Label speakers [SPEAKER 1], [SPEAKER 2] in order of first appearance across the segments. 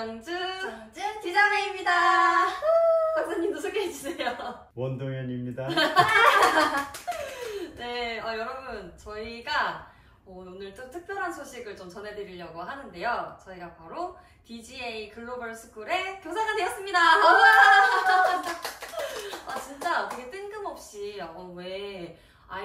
[SPEAKER 1] 경주
[SPEAKER 2] 정준
[SPEAKER 1] 지자매입니다. 박사님도 소개해 주세요.
[SPEAKER 3] 원동현입니다.
[SPEAKER 1] 네, 어, 여러분 저희가 어, 오늘 좀 특별한 소식을 좀 전해드리려고 하는데요. 저희가 바로 DGA 글로벌 스쿨의 교사가 되었습니다. 우와! 아 진짜 되게 뜬금없이 어, 왜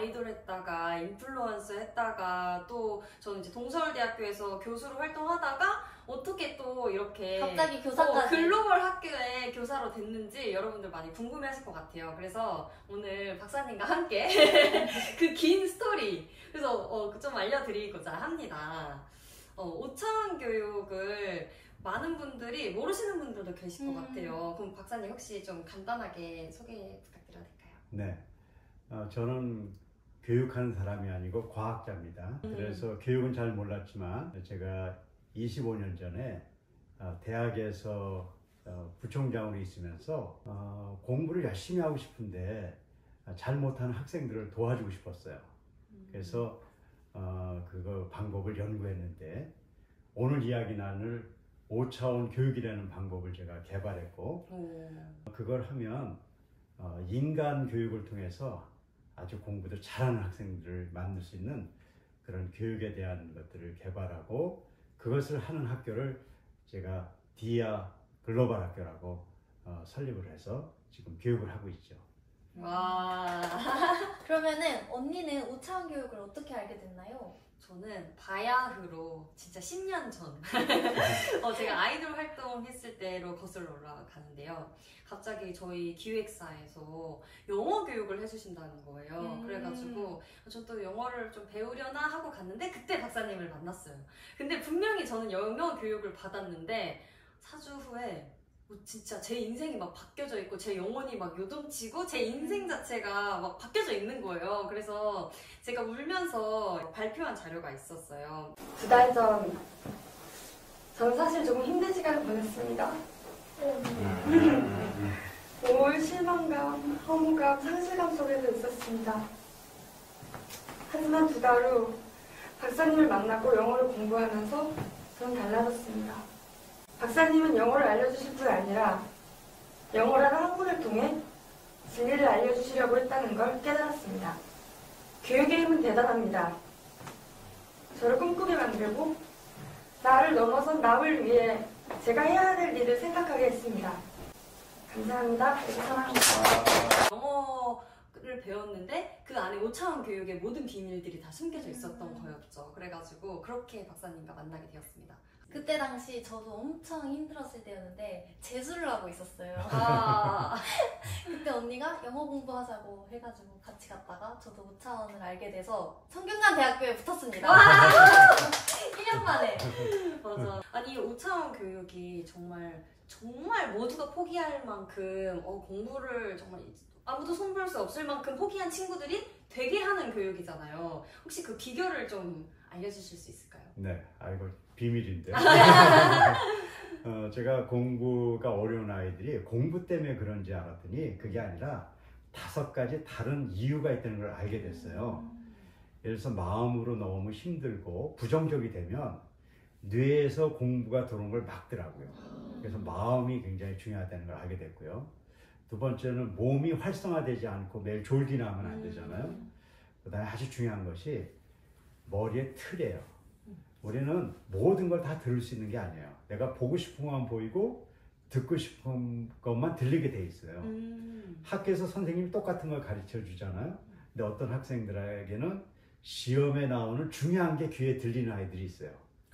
[SPEAKER 1] 아이돌 했다가 인플루언서 했다가 또 저는 이제 동서울대학교에서 교수로 활동하다가 어떻게 또 이렇게
[SPEAKER 2] 갑자기
[SPEAKER 1] 어,
[SPEAKER 2] 교사까지
[SPEAKER 1] 글로벌 학교의 교사로 됐는지 여러분들 많이 궁금해하실 것 같아요. 그래서 오늘 박사님과 함께 그 긴 스토리 그래서 어, 그좀 알려드리고자 합니다. 어, 5차원 교육을 많은 분들이 모르시는 분들도 계실 것
[SPEAKER 2] 음.
[SPEAKER 1] 같아요. 그럼 박사님 혹시 좀 간단하게 소개 부탁드려도 될까요?
[SPEAKER 3] 네. 어, 저는 교육하는 사람이 아니고 과학자입니다.
[SPEAKER 1] 음.
[SPEAKER 3] 그래서 교육은 잘 몰랐지만 제가 25년 전에 어, 대학에서 어, 부총장으로 있으면서 어, 공부를 열심히 하고 싶은데 어, 잘 못하는 학생들을 도와주고 싶었어요. 그래서 어, 그거 방법을 연구했는데 오늘 이야기 나눌 5차원 교육이라는 방법을 제가 개발했고
[SPEAKER 1] 오.
[SPEAKER 3] 그걸 하면 어, 인간 교육을 통해서 아주 공부도 잘하는 학생들을 만들 수 있는 그런 교육에 대한 것들을 개발하고 그것을 하는 학교를 제가 디아 글로벌 학교라고 어, 설립을 해서 지금 교육을 하고 있죠.
[SPEAKER 1] 와.
[SPEAKER 2] 그러면은 언니는 5차원 교육을 어떻게 알게 됐나요?
[SPEAKER 1] 저는 바야흐로 진짜 10년 전 어, 제가 아이돌 활동했을 때로 거슬러 올라가는데요. 갑자기 저희 기획사에서 영어 교육을 해주신다는 거예요.
[SPEAKER 2] 음.
[SPEAKER 1] 그래가지고 저또 영어를 좀 배우려나 하고 갔는데 그때 박사님을 만났어요. 근데 분명히 저는 영어 교육을 받았는데 4주 후에 뭐 진짜 제 인생이 막 바뀌어져 있고 제 영혼이 막 요동치고 제 인생 자체가 막 바뀌어져 있는 거예요. 그래서 제가 울면서 발표한 자료가 있었어요.
[SPEAKER 4] 두 달 전, 저는 사실 조금 힘든 시간을 보냈습니다. 우울, 실망감, 허무감, 상실감 속에서 있었습니다. 하지만 두 달 후 박사님을 만나고 영어를 공부하면서 저는 달라졌습니다. 박사님은 영어를 알려주실 뿐 아니라 영어라는 학문을 통해 진리를 알려주시려고 했다는 걸 깨달았습니다. 교육의 힘은 대단합니다. 저를 꿈꾸게 만들고 나를 넘어선 남을 위해 제가 해야 될 일을 생각하게 했습니다. 감사합니다. 사랑합니다.
[SPEAKER 1] 영어를 배웠는데 그 안에 5차원 교육의 모든 비밀들이 다 숨겨져 있었던
[SPEAKER 2] 음.
[SPEAKER 1] 거였죠. 그래가지고 그렇게 박사님과 만나게 되었습니다.
[SPEAKER 2] 그때 당시 저도 엄청 힘들었을 때였는데 재수를 하고 있었어요.
[SPEAKER 1] 아,
[SPEAKER 2] 그때 언니가 영어 공부하자고 해가지고 같이 갔다가 저도 5차원을 알게 돼서 성균관 대학교에 붙었습니다. 1년 만에.
[SPEAKER 1] 맞아. 아니 5차원 교육이 정말 정말 모두가 포기할 만큼 어, 공부를 정말 아무도 손볼 수 없을 만큼 포기한 친구들이 되게 하는 교육이잖아요. 혹시 그 비결을 좀 알려주실 수 있을까요?
[SPEAKER 3] 네, 아이고 비밀인데. 어, 제가 공부가 어려운 아이들이 공부 때문에 그런지 알았더니 그게 아니라 다섯 가지 다른 이유가 있다는 걸 알게 됐어요. 예를 들어서 마음으로 너무 힘들고 부정적이 되면 뇌에서 공부가 들어오는 걸 막더라고요. 그래서 마음이 굉장히 중요하다는 걸 알게 됐고요. 두 번째는 몸이 활성화되지 않고 매일 졸기나 하면 안 되잖아요.
[SPEAKER 1] 음.
[SPEAKER 3] 그다음에 아주 중요한 것이 머리의 틀이에요. 우리는 모든 걸 다 들을 수 있는 게 아니에요. 내가 보고 싶은 것만 보이고 듣고 싶은 것만 들리게 돼 있어요.
[SPEAKER 1] 음.
[SPEAKER 3] 학교에서 선생님이 똑같은 걸 가르쳐 주잖아요. 근데 어떤 학생들에게는 시험에 나오는 중요한 게 귀에 들리는 아이들이 있어요.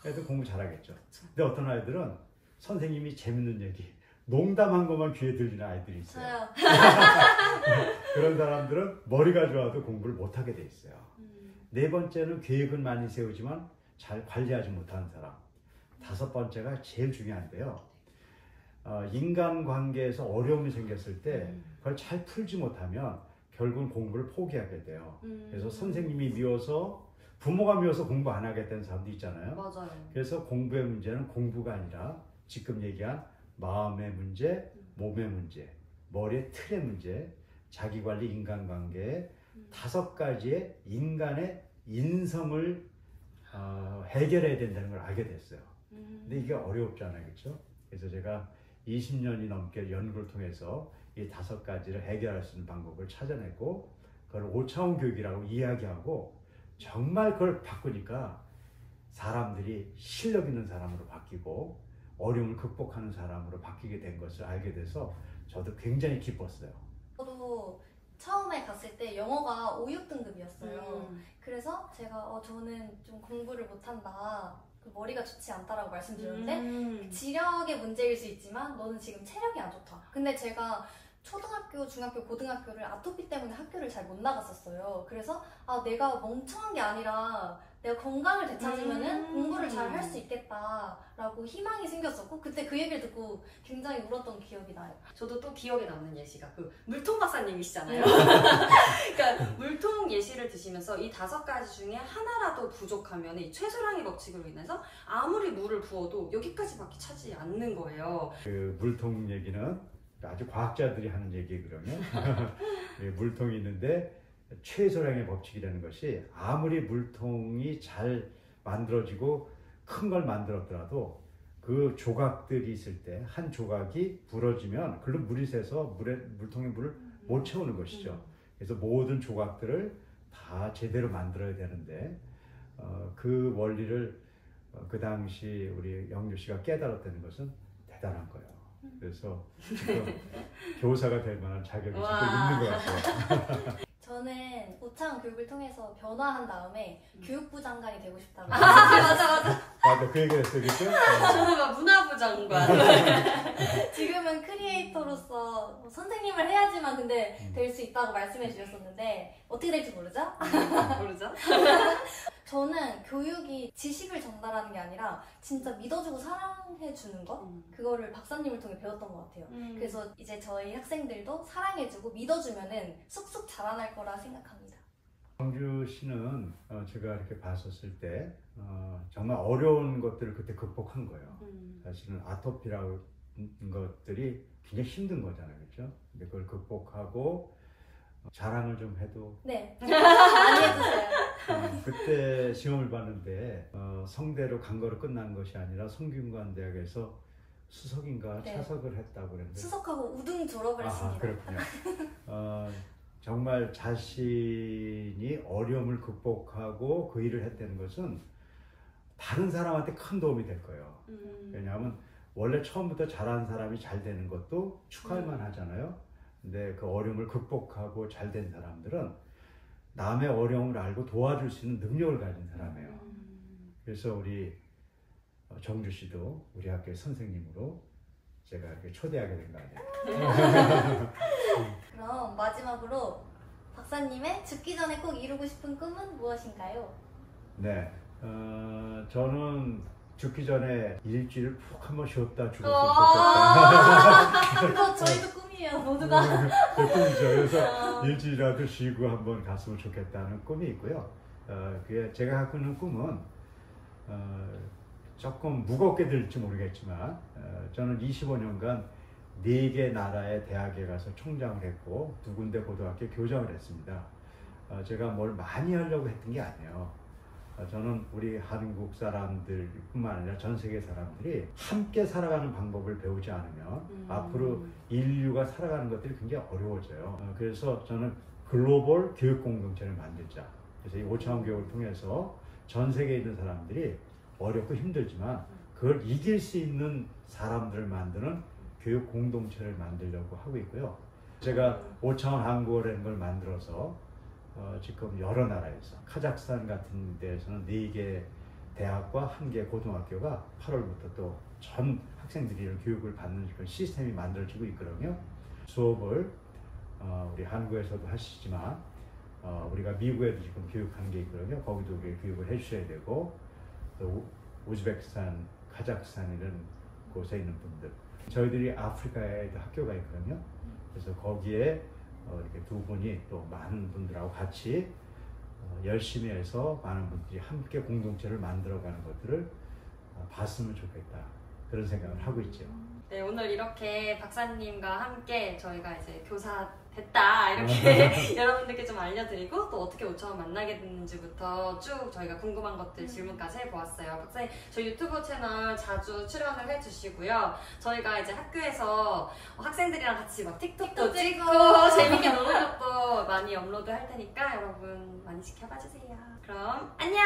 [SPEAKER 3] 애들 공부 잘하겠죠. 근데 어떤 아이들은 선생님이 재밌는 얘기, 농담한 것만 귀에 들리는 아이들이 있어요. 그런 사람들은 머리가 좋아도 공부를 못하게 돼 있어요.
[SPEAKER 1] 음.
[SPEAKER 3] 네 번째는 계획은 많이 세우지만 잘 관리하지 못하는 사람. 다섯 번째가 제일 중요한데요. 어, 인간관계에서 어려움이 생겼을 때
[SPEAKER 1] 음.
[SPEAKER 3] 그걸 잘 풀지 못하면 결국은 공부를 포기하게 돼요.
[SPEAKER 1] 음.
[SPEAKER 3] 그래서 선생님이 미워서 부모가 미워서 공부 안 하겠다는 사람도 있잖아요.
[SPEAKER 1] 맞아요.
[SPEAKER 3] 그래서 공부의 문제는 공부가 아니라 지금 얘기한 마음의 문제, 몸의 문제, 머리의 틀의 문제, 자기관리 인간관계
[SPEAKER 1] 음.
[SPEAKER 3] 다섯 가지의 인간의 인성을 어, 해결해야 된다는 걸 알게 됐어요.
[SPEAKER 1] 음.
[SPEAKER 3] 근데 이게 어렵잖아요, 그렇죠? 그래서 제가 20년이 넘게 연구를 통해서 이 다섯 가지를 해결할 수 있는 방법을 찾아냈고 그걸 5차원 교육이라고 이야기하고 정말 그걸 바꾸니까 사람들이 실력 있는 사람으로 바뀌고 어려움을 극복하는 사람으로 바뀌게 된 것을 알게 돼서 저도 굉장히 기뻤어요.
[SPEAKER 2] 처음에 갔을 때 영어가 5, 6등급이었어요.
[SPEAKER 1] 음.
[SPEAKER 2] 그래서 제가 어, 저는 좀 공부를 못한다. 그 머리가 좋지 않다라고 말씀드렸는데
[SPEAKER 1] 음.
[SPEAKER 2] 지력의 문제일 수 있지만 너는 지금 체력이 안 좋다. 근데 제가 초등학교, 중학교, 고등학교를 아토피 때문에 학교를 잘 못 나갔었어요. 그래서 아 내가 멍청한 게 아니라 내가 건강을 되찾으면은
[SPEAKER 1] 음.
[SPEAKER 2] 공부를 잘 할 수 있겠다라고 희망이 생겼었고 그때 그 얘기를 듣고 굉장히 울었던 기억이 나요.
[SPEAKER 1] 저도 또 기억에 남는 예시가 그 물통 박사님이시잖아요. 그러니까 물통 예시를 드시면서 이 다섯 가지 중에 하나라도 부족하면 이 최소량의 법칙으로 인해서 아무리 물을 부어도 여기까지밖에 차지 않는 거예요.
[SPEAKER 3] 그 물통 얘기는 아주 과학자들이 하는 얘기 그러면 예, 물통이 있는데 최소량의 법칙이라는 것이 아무리 물통이 잘 만들어지고 큰 걸 만들었더라도 그 조각들이 있을 때 한 조각이 부러지면 글로 물이 새서 물에 물통에 물을 못 채우는 것이죠. 그래서 모든 조각들을 다 제대로 만들어야 되는데 어, 그 원리를 어, 그 당시 우리 영유 씨가 깨달았다는 것은 대단한 거예요. 그래서 지금 교사가 될 만한 자격이
[SPEAKER 1] 와.
[SPEAKER 3] 있는 것 같아요.
[SPEAKER 2] 저는 오창 교육을 통해서 변화한 다음에
[SPEAKER 1] 음.
[SPEAKER 2] 교육부 장관이 되고 싶다고.
[SPEAKER 1] 아, 맞아, 맞아.
[SPEAKER 3] 맞아, 그 얘기를 했어요, 그죠?
[SPEAKER 1] 저는 막 문화부 장관.
[SPEAKER 2] 지금은 크리에이터로서 뭐 선생님을 해야지만 근데
[SPEAKER 3] 음.
[SPEAKER 2] 될수 있다고 말씀해 주셨었는데 어떻게 될지 모르죠?
[SPEAKER 1] 모르죠?
[SPEAKER 2] 저는 교육이 지식을 전달하는 게 아니라 진짜 믿어주고 사랑해 주는 것 그거를 박사님을 통해 배웠던 것 같아요.
[SPEAKER 1] 음.
[SPEAKER 2] 그래서 이제 저희 학생들도 사랑해주고 믿어주면은 쑥쑥 자라날 거라 생각합니다.
[SPEAKER 3] 광주 씨는 어, 제가 이렇게 봤었을 때 어, 정말 어려운 것들을 그때 극복한 거예요.
[SPEAKER 1] 음.
[SPEAKER 3] 사실은 아토피라는 것들이 굉장히 힘든 거잖아요, 그렇죠? 근데 그걸 극복하고 어, 자랑을 좀 해도
[SPEAKER 2] 네, 많이 해주세요.
[SPEAKER 3] 어, 그때 시험을 봤는데 어, 성대로 간 거로 끝난 것이 아니라 성균관 대학에서 수석인가
[SPEAKER 2] 네.
[SPEAKER 3] 차석을 했다고 그랬는데
[SPEAKER 2] 수석하고 우등 졸업을
[SPEAKER 3] 아
[SPEAKER 2] 했습니다.
[SPEAKER 3] 그렇군요. 어, 정말 자신이 어려움을 극복하고 그 일을 했다는 것은 다른 사람한테 큰 도움이 될 거예요.
[SPEAKER 1] 음.
[SPEAKER 3] 왜냐하면 원래 처음부터 잘하는 사람이 잘 되는 것도 축하할
[SPEAKER 1] 음.
[SPEAKER 3] 만하잖아요. 근데 그 어려움을 극복하고 잘 된 사람들은 남의 어려움을 알고 도와줄 수 있는 능력을 가진 사람이에요.
[SPEAKER 1] 음.
[SPEAKER 3] 그래서 우리 어, 정주 씨도 우리 학교의 선생님으로 제가 이렇게 초대하게 된 거 아니에요.
[SPEAKER 2] 그럼 마지막으로 박사님의 죽기 전에 꼭 이루고 싶은 꿈은 무엇인가요?
[SPEAKER 3] 네, 어, 저는 죽기 전에 일주일 푹 한번 쉬었다
[SPEAKER 1] 어.
[SPEAKER 3] 죽었으면 좋겠다.
[SPEAKER 2] 그거 저희도 꿈이에요, 모두가.
[SPEAKER 3] 그 꿈이죠. 그래서 일주일이라도 쉬고 한번 갔으면 좋겠다는 꿈이 있고요. 어, 그게 제가 갖고 있는 꿈은 어, 조금 무겁게 들릴지 모르겠지만 어, 저는 25년간 네 개 나라의 대학에 가서 총장을 했고 두 군데 고등학교 교장을 했습니다. 어, 제가 뭘 많이 하려고 했던 게 아니에요. 어, 저는 우리 한국 사람들뿐만 아니라 전 세계 사람들이 함께 살아가는 방법을 배우지 않으면
[SPEAKER 1] 음.
[SPEAKER 3] 앞으로 인류가 살아가는 것들이 굉장히 어려워져요. 어, 그래서 저는 글로벌 교육 공동체를 만들자. 그래서 이 오차원 교육을 통해서 전 세계에 있는 사람들이 어렵고 힘들지만 그걸 이길 수 있는 사람들을 만드는 교육 공동체를 만들려고 하고 있고요. 제가 오차원 한국어라는 걸 만들어서 어, 지금 여러 나라에서 카자흐스탄 같은 데에서는 네 개 대학과 한 개 고등학교가 8월부터 또 전 학생들이 이런 교육을 받는 그런 시스템이 만들어지고 있거든요. 수업을 어, 우리 한국에서도 하시지만 어, 우리가 미국에도 지금 교육하는 게 있거든요. 거기도 교육을 해주셔야 되고 또 우- 우즈베키스탄, 카자흐스탄 이런 곳에 있는 분들 저희들이 아프리카에도 학교가 있거든요. 그래서 거기에 어, 이렇게 두 분이 또 많은 분들하고 같이 어, 열심히 해서 많은 분들이 함께 공동체를 만들어가는 것들을 어, 봤으면 좋겠다. 그런 생각을 하고 있죠.
[SPEAKER 1] 네, 오늘 이렇게 박사님과 함께 저희가 이제 교사 됐다 이렇게 여러분들께 좀 알려드리고 또 어떻게 5천원 만나게 됐는지부터 쭉 저희가 궁금한 것들 질문까지 해보았어요. 박사님 저희 유튜브 채널 자주 출연을 해주시고요. 저희가 이제 학교에서 학생들이랑 같이 막 틱톡도
[SPEAKER 2] 틱톡 찍고
[SPEAKER 1] 재밌게 노는 것도 많이 업로드 할 테니까 여러분 많이 지켜봐 주세요. 그럼 안녕.